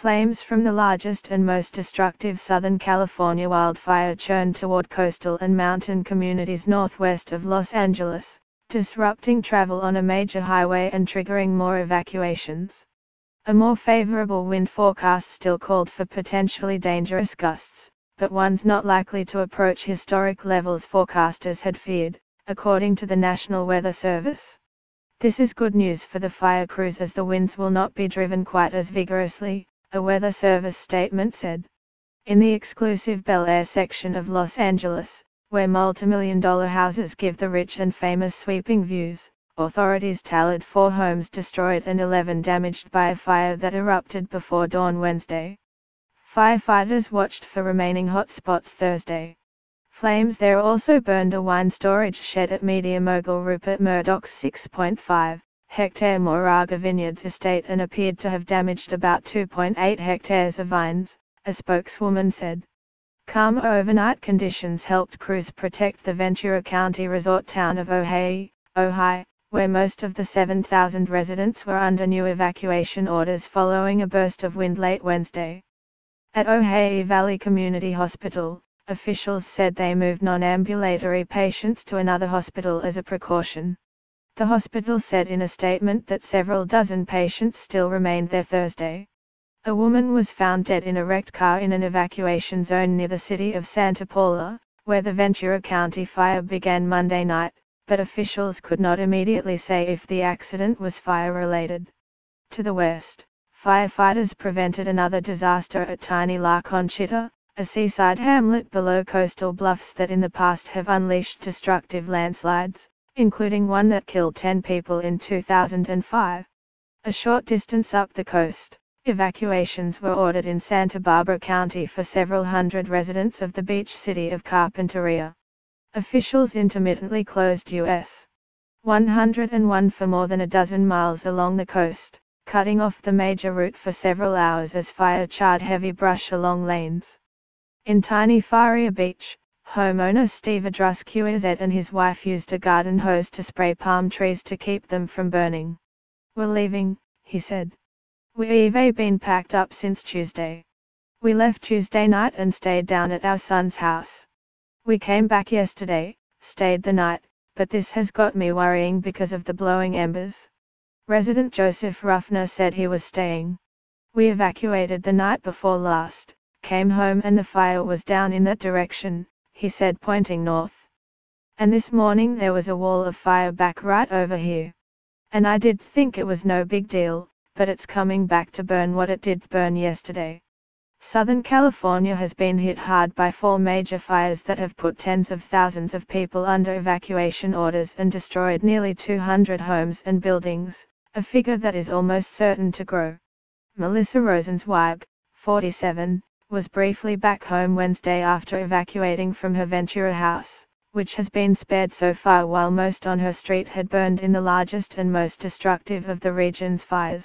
Flames from the largest and most destructive Southern California wildfire churned toward coastal and mountain communities northwest of Los Angeles, disrupting travel on a major highway and triggering more evacuations. A more favorable wind forecast still called for potentially dangerous gusts, but ones not likely to approach historic levels forecasters had feared, according to the National Weather Service. This is good news for the fire crews as the winds will not be driven quite as vigorously, a Weather Service statement said. In the exclusive Bel Air section of Los Angeles, where multimillion dollar houses give the rich and famous sweeping views, authorities tallied four homes destroyed and 11 damaged by a fire that erupted before dawn Wednesday. Firefighters watched for remaining hot spots Thursday. Flames there also burned a wine storage shed at media mogul Rupert Murdoch's 6.5 hectare Moraga Vineyards estate and appeared to have damaged about 2.8 hectares of vines, a spokeswoman said. Calm overnight conditions helped crews protect the Ventura County resort town of Ojai, where most of the 7,000 residents were under new evacuation orders following a burst of wind late Wednesday. At Ojai Valley Community Hospital, officials said they moved non-ambulatory patients to another hospital as a precaution. The hospital said in a statement that several dozen patients still remained there Thursday. A woman was found dead in a wrecked car in an evacuation zone near the city of Santa Paula, where the Ventura County fire began Monday night, but officials could not immediately say if the accident was fire-related. To the west, firefighters prevented another disaster at Tiny La Conchita, a seaside hamlet below coastal bluffs that in the past have unleashed destructive landslides including one that killed 10 people in 2005. A short distance up the coast, evacuations were ordered in Santa Barbara County for several hundred residents of the beach city of Carpinteria. Officials intermittently closed U.S. 101 for more than a dozen miles along the coast, cutting off the major route for several hours as fire charred heavy brush along lanes. In tiny Faria Beach, Homeowner Steve Adrusquez and his wife used a garden hose to spray palm trees to keep them from burning. We're leaving, he said. We've been packed up since Tuesday. We left Tuesday night and stayed down at our son's house. We came back yesterday, stayed the night, but this has got me worrying because of the blowing embers. Resident Joseph Ruffner said he was staying. We evacuated the night before last, came home and the fire was down in that direction, he said pointing north. And this morning there was a wall of fire back right over here. And I did think it was no big deal, but it's coming back to burn what it did burn yesterday. Southern California has been hit hard by four major fires that have put tens of thousands of people under evacuation orders and destroyed nearly 200 homes and buildings, a figure that is almost certain to grow. Melissa Rosenzweig, 47, was briefly back home Wednesday after evacuating from her Ventura house, which has been spared so far while most on her street had burned in the largest and most destructive of the region's fires.